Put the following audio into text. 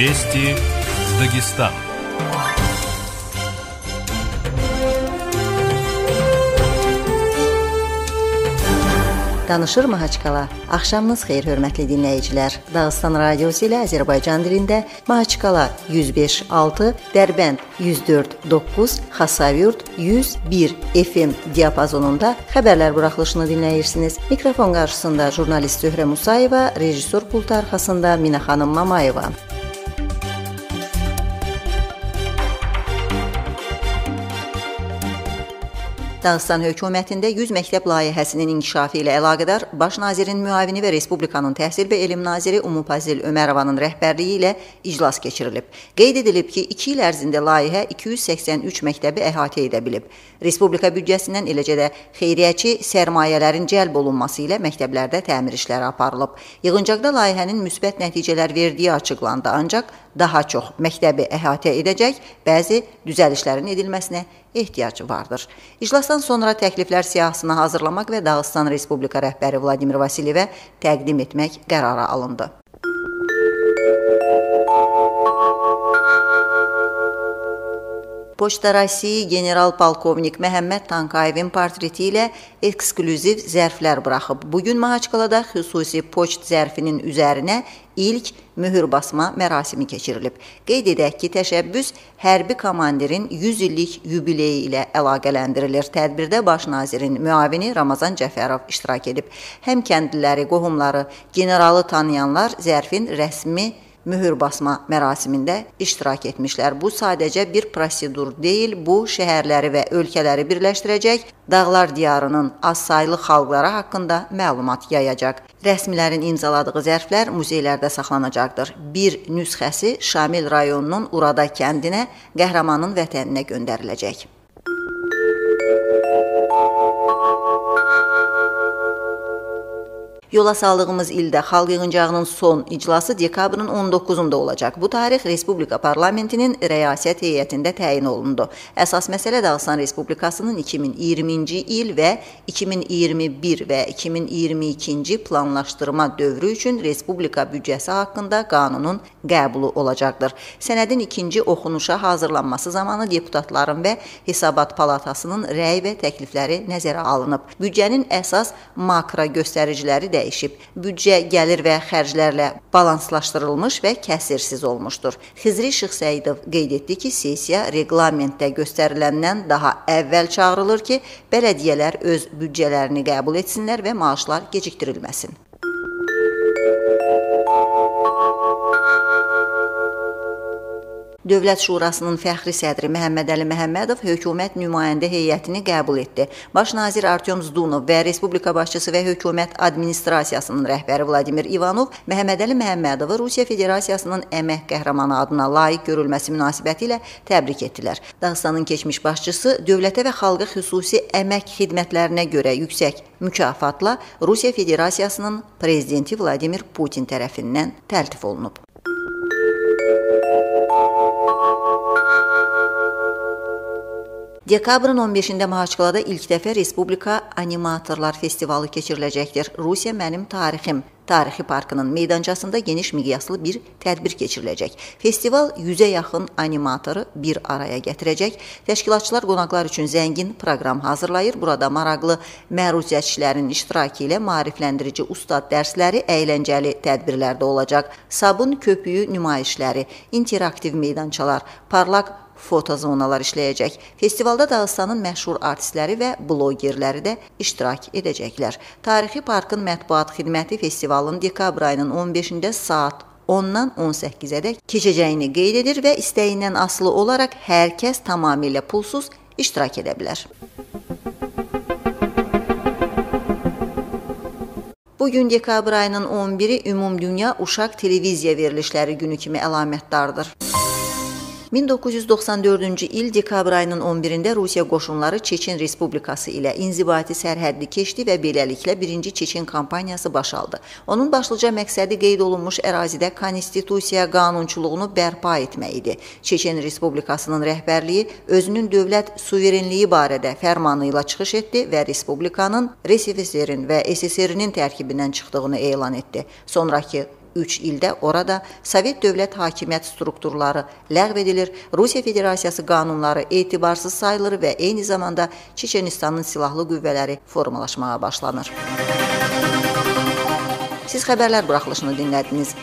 Вести из Дагестана. Danışır Mahaçqala. Axşamınız xeyir hörmətli dinləyicilər. Dağıstan radiosu ilə Azərbaycan dilində Mahaçqala 105.6, Dərbənd 104.9, Xasavyurt 101 FM diapazonunda xəbərlər buraxılışını dinləyirsiniz. Mikrofon qarşısında jurnalist Zöhrə Musayeva, rejissor pult arxasında Mina xanım Mamayeva. Dağıstan hökumətində 100 məktəb layihəsinin inkişafı ilə əlaqədar Baş nazirin müavini və Respublikanın Təhsil və Elm naziri Umupazil Ömərovanın rəhbərliyi ilə iclas keçirilib. Qeyd edilib ki, 2 il ərzində layihə 283 məktəbi əhatə edə bilib. Respublika büdcəsindən eləcə də xeyriyyəçi sərmayələrin cəlb olunması ilə məktəblərdə təmir işləri aparılıb. Yığıncaqda layihənin müsbət nəticələr verdiyi açıqlandı, ancaq daha çox məktəbi əhatə edəcək bəzi düzəlişlərin edilməsinə ehtiyac vardır. İclasdan sonra təkliflər siyahısını hazırlamaq və Dağıstan Respublika rəhbəri Vladimir Vasilyevə təqdim etmək qərarı alındı. Poçta России general-polkovnik Məhəmməd Tankayevin portreti ilə eksklüziv zərflər buraxıb. Bu gün Mahaçqalada xüsusi poçt zərfinin üzərinə ilk möhür basma mərasimi keçirilib. Qeyd edək ki, təşəbbüs hərbi komandirin 100 illik yubileyi ilə əlaqələndirilir. Tədbirdə baş nazirin müavini Ramazan Cəfərov iştirak edib. Həm kəndliləri, qohumları, generalı tanıyanlar zərfin rəsmi möhür basma mərasimində iştirak etmişlər. Bu sadəcə bir prosedur deyil, bu şəhərləri və ölkələri birləşdirəcək, dağlar diyarının azsaylı xalqları haqqında məlumat yayacaq. Rəsmilərin imzaladığı zərflər muzeylərdə saxlanacaqdır. Bir nüsxəsi Şamil rayonunun Urada kəndinə, qəhrəmanın vətəninə göndəriləcək. Yola saldığımız ildə xalq yığıncağının son iclası dekabrın 19-unda olacaq. Bu tarix Respublika Parlamentinin rəyasət heyətində təyin olundu. Əsas məsələ Dağıstan Respublikasının 2020-ci il və 2021 və 2022-ci planlaşdırma dövrü üçün respublika büdcəsi haqqında qanunun qəbulu olacaqdır. Sənədin ikinci oxunuşa hazırlanması zamanı deputatların və Hesabat Palatasının rəy və təklifləri nəzərə alınıb. Büdcənin əsas makro göstəriciləri də dəyişib. Büdcə gəlir və xərclərlə balanslaşdırılmış və kəsirsiz olmuşdur. Xizri Şıxsəyidov qeyd etdi ki, sessiya reqlamentdə göstəriləndən daha əvvəl çağırılır ki, bələdiyyələr öz büdcələrini qəbul etsinlər və maaşlar gecikdirilməsin. Dövlət Şurasının fəxri sədri Məhəmməd Əli Məhəmmədov hökumət nümayəndə heyətini qəbul etdi. Baş nazir Artyom Zdunov və Respublika başçısı və hökumət administrasiyasının rəhbəri Vladimir Ivanov Məhəmməd Əli Məhəmmədovu Rusiya Federasiyasının əmək qəhrəmanı adına layiq görülməsi münasibətilə təbrik etdilər. Dağıstanın keçmiş başçısı dövlətə və xalqa xüsusi əmək xidmətlərinə görə yüksək mükafatla Rusiya Federasiyasının prezidenti Vladimir Putin tərəfindən təltif olunub. Dekabrın 15-də Mahaçqalada ilk dəfə Respublika Animatorlar Festivalı keçiriləcəkdir. Rusiya mənim tarixim Tarixi parkının meydançasında geniş miqyaslı bir tədbir keçiriləcək. Festival 100-ə yaxın animatoru bir araya gətirəcək. Təşkilatçılar qonaqlar üçün zəngin proqram hazırlayır. Burada maraqlı məruzəçilərin iştirakı ilə maarifləndirici ustad dərsləri, əyləncəli tədbirlər də olacaq. Sabun köpüyü nümayişləri, interaktiv meydançalar, parlaq fotozonalar işləyəcək. Festivalda Dağıstanın məşhur artistləri və blogerləri də iştirak edəcəklər. Tarixi parkın mətbuat xidməti festivalın dekabr ayının 15-də saat 10-dan 18-ədək keçəcəyini qeyd edir və istəyindən asılı olaraq hər kəs tamamilə pulsuz iştirak edə bilər. Bu gün dekabr ayının 11-i Ümumdünya Uşaq Televiziya verilişləri günü kimi əlamətdardır. 1994-cü il dekabr ayının 11-də Rusiya qoşunları Çeçen Respublikası ilə inzibati sərhəddi keçdi və beləliklə 1-ci Çeçen kampaniyası baş aldı. Onun başlıca məqsədi qeyd olunmuş ərazidə konstitusiya qanunçuluğunu bərpa etmək idi. Çeçen Respublikasının rəhbərliyi özünün dövlət suverenliyi barədə fərmanı ilə çıxış etdi və respublikanın RSFSR-in və SSR-nin tərkibindən çıxdığını elan etdi. Sonrakı 3 ildə orada Sovet dövlət hakimiyyət strukturları ləğv edilir, Rusiya Federasiyası qanunları etibarsız sayılır və eyni zamanda Çeçenistanın silahlı qüvvələri formalaşmağa başlanır. Siz xəbərlər buraxılışını dinlədiniz.